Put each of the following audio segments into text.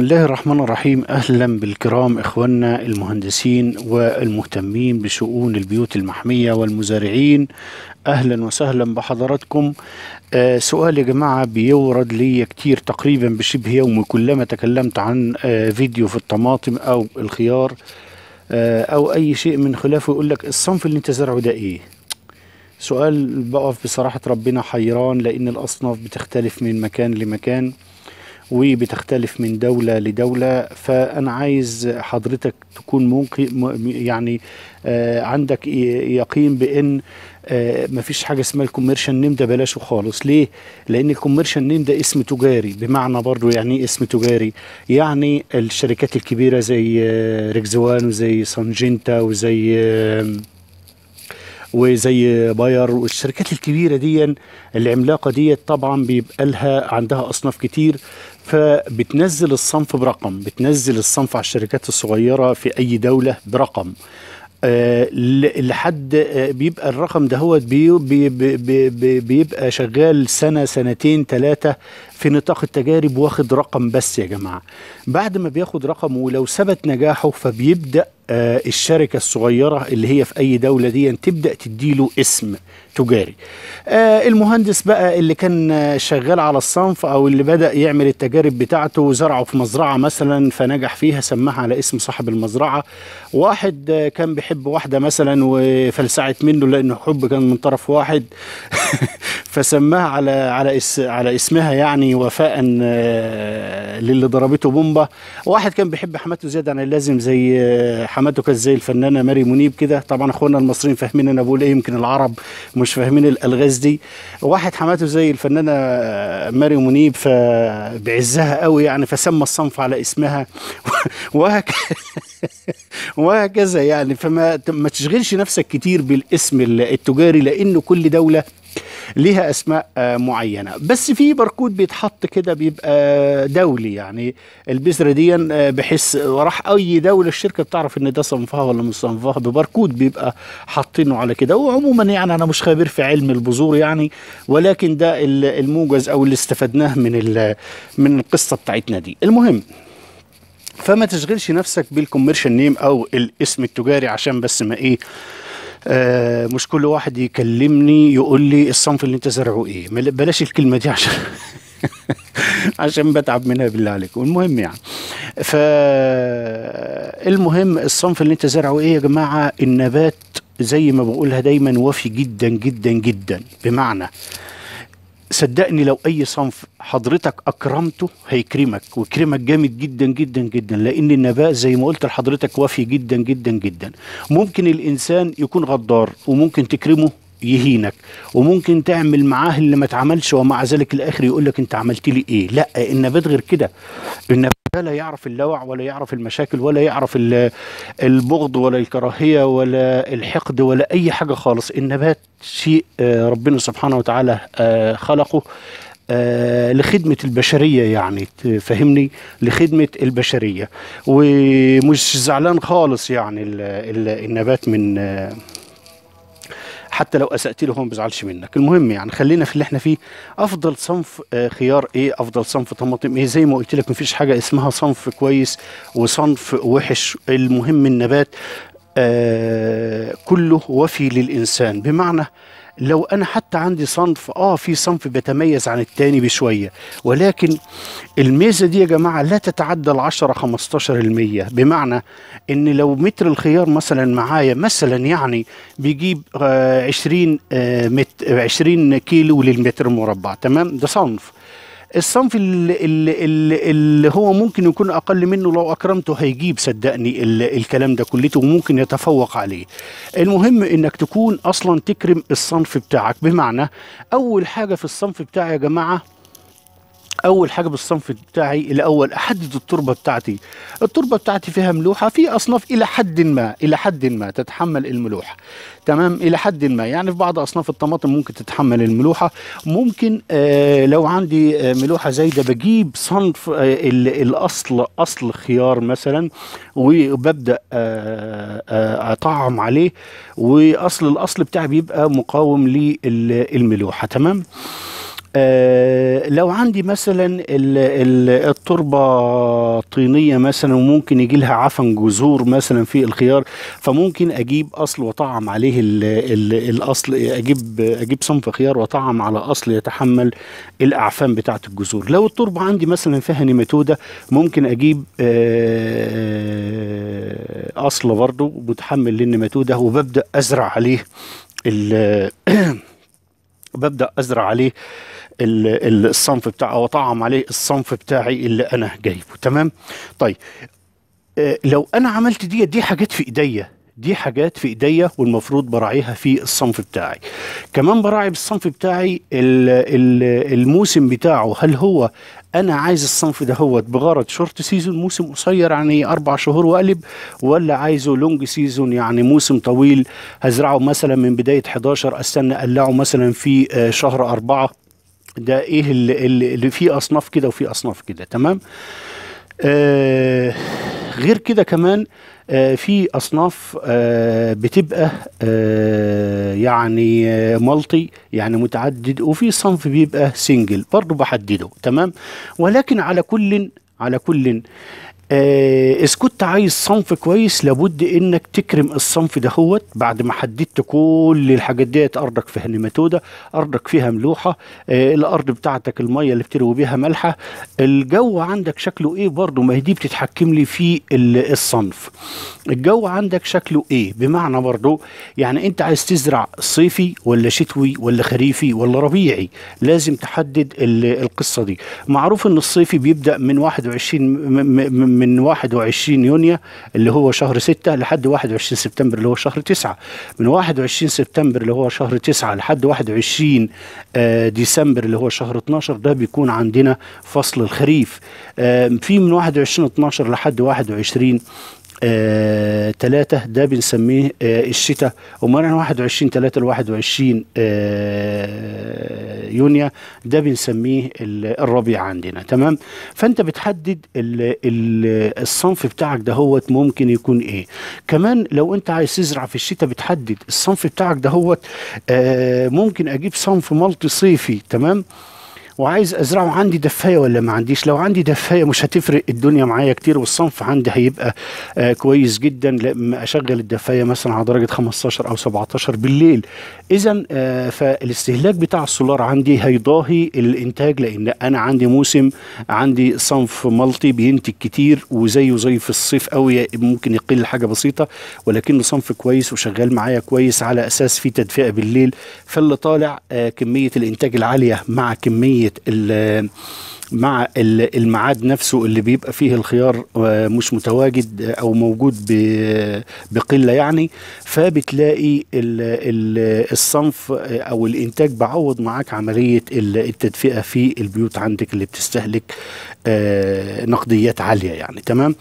بسم الله الرحمن الرحيم. أهلا بالكرام إخواننا المهندسين والمهتمين بشؤون البيوت المحمية والمزارعين. أهلا وسهلا بحضراتكم. آه سؤال يا جماعة بيورد لي كتير تقريبا بشبه يومي كلما تكلمت عن آه فيديو في الطماطم أو الخيار آه أو أي شيء من خلافه يقول لك الصنف اللي أنت زرعه ده إيه؟ سؤال بقف بصراحة ربنا حيران لأن الأصناف بتختلف من مكان لمكان. وبتختلف من دولة لدولة. فأنا عايز حضرتك تكون ممكن يعني آه عندك يقين بأن آه مفيش حاجة اسمها ال commercial name ده بلاشه خالص ليه؟ لأن ال commercial name ده اسم تجاري. بمعنى برضو يعني إيه اسم تجاري؟ يعني الشركات الكبيرة زي آه، ريكزوان وزي سينجينتا وزي وزي باير والشركات الكبيرة دي العملاقة دي طبعا بيبقى لها عندها أصناف كتير فبتنزل الصنف برقم بتنزل الصنف على الشركات الصغيرة في أي دولة برقم. آه، لحد آه، بيبقى الرقم ده هو بي بي بي بي بي بيبقى شغال سنة سنتين ثلاثة في نطاق التجارب واخد رقم بس يا جماعة. بعد ما بياخد رقم ولو ثبت نجاحه فبيبدأ الشركة الصغيرة اللي هي في أي دولة دي تبدأ تديله اسم تجاري. آه، المهندس بقى اللي كان آه، شغال على الصنف أو اللي بدأ يعمل التجارب بتاعته وزرعه في مزرعة مثلا فنجح فيها سماها على اسم صاحب المزرعة. واحد آه، كان بيحب واحدة مثلا وفلسعت منه لأنه حب كان من طرف واحد. فسماها على على اس على اسمها يعني وفاء آه، للي ضربته بومبا واحد كان بيحب حماته زيادة عن اللازم زي آه، حماته كانت زي الفنانة ماري منيب كده. طبعا اخواننا المصريين فاهمين أنا بقول إيه يمكن العرب مش فاهمين الالغاز دي. واحد حماته زي الفنانة آه، ماري منيب فبعزها قوي يعني فسمى الصنف على اسمها. وهكذا وهكذا يعني فما ما تشغلش نفسك كتير بالاسم التجاري لأنه كل دولة ليها أسماء آه، معينة. بس في باركود بيتحط كده بيبقى دولي يعني. البذرة دي آه، بحيث وراح أي دولة الشركة بتعرف إن ده صنفها ولا مش صنفها بباركود بيبقى حاطينه على كده. وعموما يعني أنا مش خبير في علم البذور يعني ولكن ده ال- الموجز أو اللي استفدناه من من القصة بتاعتنا دي. المهم فما تشغلش نفسك بال commercial name أو الاسم التجاري عشان بس ما إيه آه مش كل واحد يكلمني يقول لي الصنف اللي انت زرعه إيه. بلاش الكلمة دي عشان عشان بتعب منها بالله عليكم المهم يعني فالمهم الصنف اللي انت زرعه إيه يا جماعة؟ النبات زي ما بقولها دايما وفي جدا جدا جدا. بمعنى صدقني لو أي صنف حضرتك أكرمته هيكرمك ويكرمك جامد جدا جدا جدا لأن النبات زي ما قلت لحضرتك وافي جدا جدا جدا. ممكن الإنسان يكون غدار وممكن تكرمه يهينك. وممكن تعمل معاه اللي ما اتعملش ومع ذلك الآخر يقول لك انت عملت لي إيه؟ لا النبات غير كده. النبات لا يعرف اللوع ولا يعرف المشاكل ولا يعرف ال- البغض ولا الكراهية ولا الحقد ولا أي حاجة خالص. النبات شيء آه، ربنا سبحانه وتعالى آه، خلقه آه، لخدمة البشرية يعني تفهمني لخدمة البشرية. ومش زعلان خالص يعني ال- ال- النبات من حتى لو أسأت له هو ما منك. المهم يعني خلينا في اللي إحنا فيه. أفضل صنف آه، خيار إيه؟ أفضل صنف طماطم إيه؟ زي ما قلت لك مفيش حاجة اسمها صنف كويس وصنف وحش. المهم النبات آه كله وفي للإنسان. بمعنى لو أنا حتى عندي صنف آه في صنف بيتميز عن التاني بشوية. ولكن الميزة دي يا جماعة لا تتعدى ال 10 15 المية. بمعنى إن لو متر الخيار مثلا معايا مثلا يعني بيجيب آه 20 آه مت 20 كيلو للمتر مربع تمام؟ ده صنف. الصنف اللي, اللي, اللي, هو ممكن يكون أقل منه لو أكرمته هيجيب صدقني ال- الكلام ده كلته وممكن يتفوق عليه. المهم إنك تكون أصلا تكرم الصنف بتاعك. بمعنى أول حاجة في الصنف بتاعي يا جماعة أول حاجة بالصنف بتاعي الأول أحدد التربة بتاعتي. التربة بتاعتي فيها ملوحة في أصناف إلى حد ما إلى حد ما تتحمل الملوحة. تمام؟ إلى حد ما. يعني في بعض أصناف الطماطم ممكن تتحمل الملوحة. ممكن آه لو عندي آه ملوحة زايدة بجيب صنف آه ال- الأصل أصل خيار مثلا وببدأ آه آه أطعم عليه وأصل الأصل بتاعي بيبقى مقاوم للملوحه تمام؟ آه لو عندي مثلا ال- ال- التربة طينية مثلا وممكن يجي لها عفن جذور مثلا في الخيار فممكن أجيب أصل واطعم عليه ال ال الأصل أجيب أجيب صنف خيار واطعم على أصل يتحمل الأعفان بتاعة الجذور. لو التربة عندي مثلا فيها نيماتوده ممكن أجيب آه أصل برضه متحمل للنيماتوده وببدأ أزرع عليه ببدأ أزرع عليه الصنف بتاعه أو عليه الصنف بتاعي اللي أنا جايبه. تمام؟ طيب آه، لو أنا عملت دي دي حاجات في إيديا. دي حاجات في إيديا والمفروض براعيها في الصنف بتاعي. كمان براعي بالصنف بتاعي ال- ال- الموسم بتاعه. هل هو أنا عايز الصنف ده هو بغرض short season موسم قصير يعني أربع شهور وأقلب ولا عايزه long season يعني موسم طويل؟ هزرعه مثلا من بداية 11 أستنى أقلعه مثلا في آه، شهر أربعة. ده إيه اللي, اللي فيه اصناف كده وفي اصناف كده تمام؟ آه غير كده كمان آه في اصناف آه بتبقى آه يعني آه مالتي يعني متعدد وفي صنف بيبقى سنجل برضه بحدده تمام؟ ولكن على كل على كل آه، إذا كنت عايز صنف كويس لابد إنك تكرم الصنف دهوت. بعد ما حددت كل الحاجات ديت أرضك فيها نيماتودة أرضك فيها ملوحة آه، الأرض بتاعتك المية اللي بتروي بيها مالحة الجو عندك شكله إيه؟ برضه ما هي دي بتتحكم لي في ال- الصنف. الجو عندك شكله إيه؟ بمعنى برضه يعني أنت عايز تزرع صيفي ولا شتوي ولا خريفي ولا ربيعي؟ لازم تحدد ال- القصة دي. معروف إن الصيفي بيبدأ من 21 م- م- من 21 يونيو اللي هو شهر 6 لحد 21 سبتمبر اللي هو شهر 9 من 21 سبتمبر اللي هو شهر 9 لحد 21 آه، ديسمبر اللي هو شهر 12 ده بيكون عندنا فصل الخريف. آه، في من 21 12 لحد 21 آه، ده بنسميه آه، الشتاء. ومن 21 3 ل 21 آه، يونيو ده بنسميه ال- الربيع عندنا. تمام؟ فأنت بتحدد ال ال الصنف بتاعك ده هو ممكن يكون إيه. كمان لو أنت عايز تزرع في الشتاء بتحدد الصنف بتاعك ده هو آه، ممكن أجيب صنف ملطي صيفي. تمام؟ وعايز أزرعه عندي دفاية ولا ما عنديش؟ لو عندي دفاية مش هتفرق الدنيا معايا كتير والصنف عندي هيبقى آه كويس جدا. لما أشغل الدفاية مثلا على درجة 15 أو 17 بالليل. اذا آه فالاستهلاك بتاع السولار عندي هيضاهي الإنتاج لأن أنا عندي موسم عندي صنف ملطي بينتج كتير وزيه زي في الصيف قوي ممكن يقل حاجة بسيطة ولكنه صنف كويس وشغال معايا كويس على أساس في تدفئة بالليل. فاللي طالع آه كمية الإنتاج العالية مع كمية ال- مع ال- الميعاد نفسه اللي بيبقى فيه الخيار آه، مش متواجد آه، أو موجود بقلة يعني فبتلاقي ال- ال- الصنف آه، أو الإنتاج بعوض معاك عملية ال- التدفئة في البيوت عندك اللي بتستهلك نقديات عالية يعني. تمام؟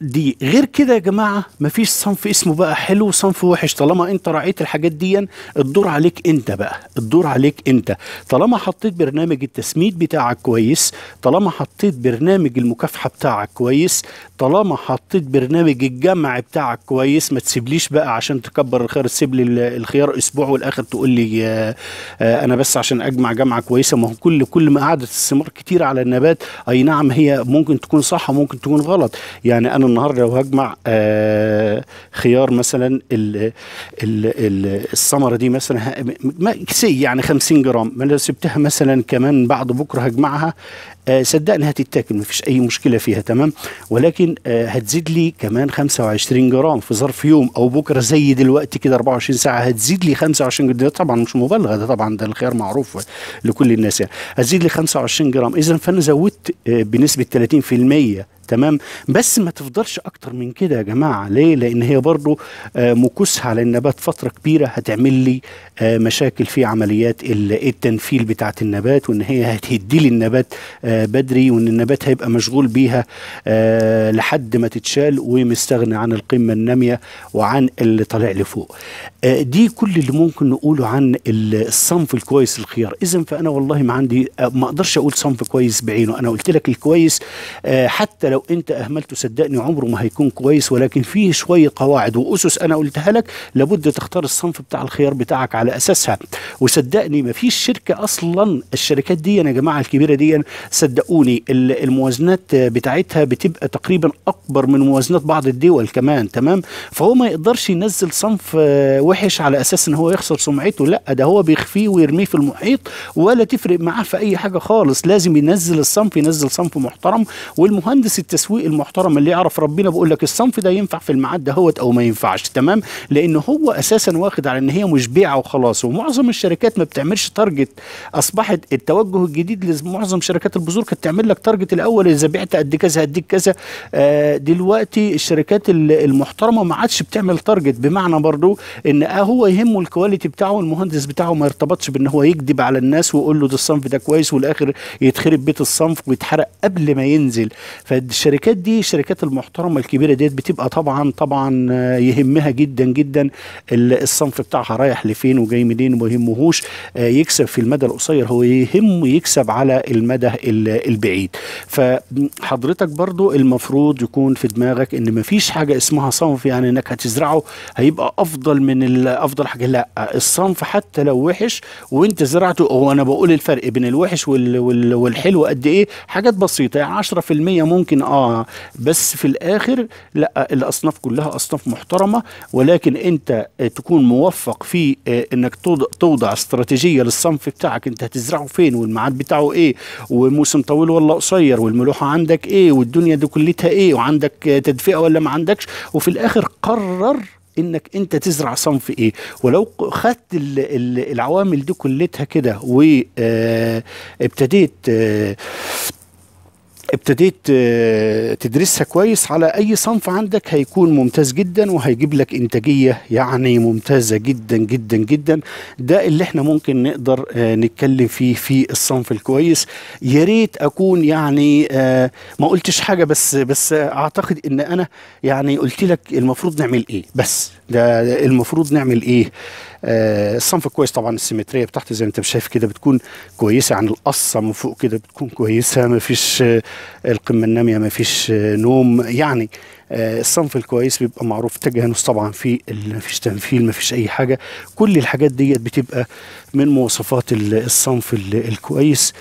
دي. غير كده يا جماعة مفيش صنف اسمه بقى حلو وصنف وحش. طالما انت راعيت الحاجات دي الدور عليك انت بقى. الدور عليك انت. طالما حطيت برنامج التسميد بتاعك كويس طالما حطيت برنامج المكافحة بتاعك كويس طالما حطيت برنامج الجمع بتاعك كويس ما تسيبليش بقى عشان تكبر الخيار تسيب لي ال- الخيار أسبوع والآخر تقول لي آه، آه، أنا بس عشان أجمع جمعة كويسة. ما هو كل كل ما قعدت الثمار كتير على النبات أي نعم هي ممكن تكون صح وممكن تكون غلط. يعني أنا النهارده لو هجمع آه، خيار مثلا ال ال ال الثمرة دي مثلا سي يعني 50 جرام ما لو سبتها مثلا كمان بعد بكرة هجمعها صدقني هتتاكل مفيش أي مشكلة فيها تمام؟ ولكن آه، هتزيد لي كمان 25 جرام في ظرف يوم أو بكرة زي دلوقتي كده 24 ساعة هتزيد لي 25 جرام. ده طبعا مش مبالغة ده طبعا ده الخيار معروف لكل الناس يعني. هتزيد لي 25 جرام. اذا فأنا زودت آه، بنسبة 30% تمام؟ بس ما تفضلش أكتر من كده يا جماعة. ليه؟ لأن هي برضو آه، مكوسها على النبات فترة كبيرة هتعمل لي آه، مشاكل في عمليات ال- التنفيل بتاعة النبات وإن هي هتهدي لي النبات آه، بدري وإن النبات هيبقى مشغول بيها آه، لحد ما تتشال ومستغني عن القمة النامية وعن اللي طالع لفوق. آه، دي كل اللي ممكن نقوله عن ال- الصنف الكويس الخيار اذا فأنا والله ما عندي آه، ما أقدرش أقول صنف كويس بعينه. أنا قلت لك الكويس آه، حتى لو أنت أهملته صدقني عمره ما هيكون كويس ولكن فيه شوية قواعد وأسس أنا قلتها لك. لابد تختار الصنف بتاع الخيار بتاعك على أساسها. وصدقني ما فيش شركة أصلا الشركات دي يا جماعة الكبيرة دي صدقوني ال- الموازنات بتاعتها بتبقى تقريبا أكبر من موازنات بعض الدول كمان تمام؟ فهو ما يقدرش ينزل صنف آه، وحش على أساس إن هو يخسر سمعته لأ ده هو بيخفيه ويرميه في المحيط ولا تفرق معاه في أي حاجة خالص لازم ينزل الصنف ينزل صنف محترم. والمهندس التسويق المحترم اللي يعرف ربنا بيقول لك الصنف ده ينفع في الميعاد دهوت أو ما ينفعش تمام؟ لأن هو أساسا واخد على إن هي مش بيعة وخلاص ومعظم الشركات ما بتعملش target أصبحت التوجه الجديد لمعظم شركات البذور كانت تعمل لك target الأول إذا بعت قد كذا هديك كذا. آه دلوقتي الشركات ال- المحترمة ما عادش بتعمل target بمعنى برضو إن آه هو يهمه ال quality بتاعه المهندس بتاعه ما يرتبطش بإن هو يكذب على الناس ويقول له ده الصنف ده كويس والآخر يتخرب بيت الصنف ويتحرق قبل ما ينزل. فالشركات دي الشركات المحترمة الكبيرة ديت بتبقى طبعا طبعا آه، يهمها جدا جدا. ال- الصنف بتاعها رايح لفين وجاي منين وما يهمهوش. آه، يكسب في المدى القصير هو يهمه يكسب على المدى ال- البعيد. فحضرتك برضو المفروض يكون في دماغك إن مفيش حاجة اسمها صنف يعني إنك هتزرعه هيبقى أفضل من أفضل حاجة. لا الصنف حتى لو وحش وأنت زرعته هو أنا بقول الفرق بين الوحش وال وال والحلو قد إيه؟ حاجات بسيطة يعني 10% ممكن آه بس في الآخر لا الأصناف كلها أصناف محترمة. ولكن أنت تكون موفق في آه، إنك توضع, استراتيجية للصنف بتاعك أنت هتزرعه فين والميعاد بتاعه إيه وموسم طويل ولا قصير والملوحة عندك إيه؟ والدنيا دي كلتها إيه؟ وعندك آه، تدفئة ولا ما عندكش؟ وفي الآخر قرر إنك أنت تزرع صنف إيه. ولو خدت ال- ال- العوامل دي كلتها كده وابتديت ابتديت آه، تدرسها كويس. على أي صنف عندك هيكون ممتاز جدا وهيجيب لك إنتاجية يعني ممتازة جدا جدا جدا. ده اللي إحنا ممكن نقدر آه، نتكلم فيه في الصنف الكويس. يا ريت أكون يعني آه، ما قلتش حاجة بس بس أعتقد إن أنا يعني قلت لك المفروض نعمل إيه. بس ده المفروض نعمل إيه؟ الصنف كويس طبعا السيمترية بتاعته زي ما انت شايف كده بتكون كويسة عن القصة من فوق كده بتكون كويسة ما فيش آه، القمة النامية ما فيش آه، نوم. يعني آه، الصنف الكويس بيبقى معروف تجانس طبعا في ال- ما فيش تنفيل ما فيش أي حاجة. كل الحاجات ديت بتبقى من مواصفات ال- الصنف ال- الكويس.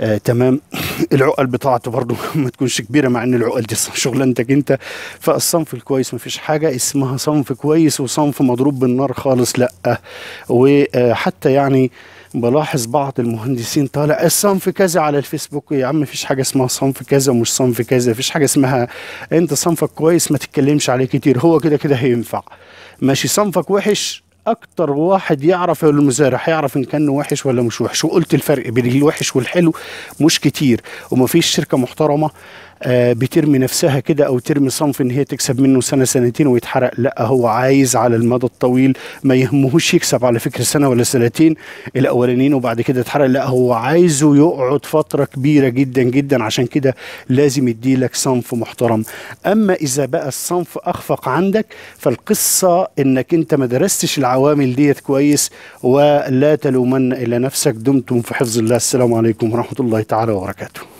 آه تمام. العقل بتاعته برضو ما تكونش كبيرة مع إن العقل دي شغلانتك أنت. فالصنف الكويس ما فيش حاجة اسمها صنف كويس وصنف مضروب بالنار خالص لأ. وحتى يعني بلاحظ بعض المهندسين طالع الصنف كذا على الفيسبوك. يا عم مفيش حاجة اسمها صنف كذا ومش صنف كذا. مفيش حاجة اسمها أنت صنفك كويس ما تتكلمش عليه كتير. هو كده كده هينفع. ماشي صنفك وحش أكتر واحد يعرف المزارع هيعرف إن كان وحش ولا مش وحش. وقلت الفرق بين الوحش والحلو مش كتير ومفيش شركة محترمة بترمي نفسها كده أو ترمي صنف إن هي تكسب منه سنة سنتين ويتحرق. لا هو عايز على المدى الطويل ما يهمهوش يكسب على فكرة سنة ولا سنتين الأولانيين وبعد كده يتحرق لا هو عايزه يقعد فترة كبيرة جدا جدا. عشان كده لازم يديلك صنف محترم. أما إذا بقى الصنف أخفق عندك فالقصة إنك أنت ما درستش العوامل ديت كويس ولا تلومن إلا نفسك. دمتم في حفظ الله. السلام عليكم ورحمة الله تعالى وبركاته.